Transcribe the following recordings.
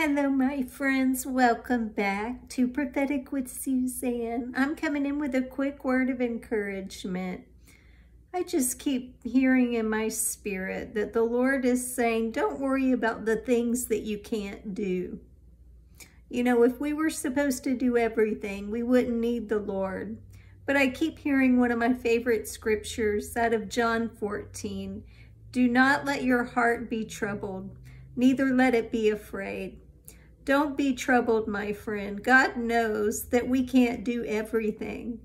Hello, my friends. Welcome back to Prophetic with Suzanne. I'm coming in with a quick word of encouragement. I just keep hearing in my spirit that the Lord is saying, don't worry about the things that you can't do. You know, if we were supposed to do everything, we wouldn't need the Lord. But I keep hearing one of my favorite scriptures out of John 14. Do not let your heart be troubled, neither let it be afraid. Don't be troubled, my friend. God knows that we can't do everything.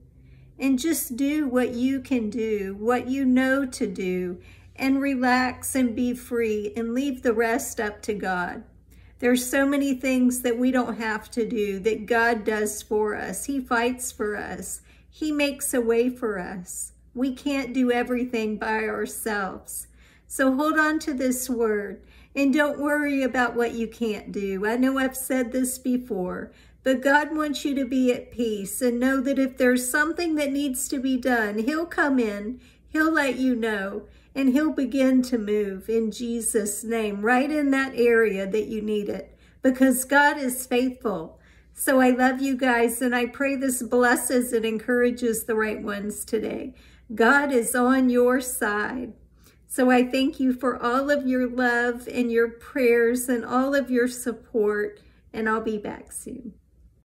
And just do what you can do, what you know to do, and relax and be free and leave the rest up to God. There's so many things that we don't have to do that God does for us. He fights for us. He makes a way for us. We can't do everything by ourselves. So hold on to this word and don't worry about what you can't do. I know I've said this before, but God wants you to be at peace and know that if there's something that needs to be done, he'll come in, he'll let you know, and he'll begin to move in Jesus' name, right in that area that you need it, because God is faithful. So I love you guys, and I pray this blesses and encourages the right ones today. God is on your side. So I thank you for all of your love and your prayers and all of your support, and I'll be back soon.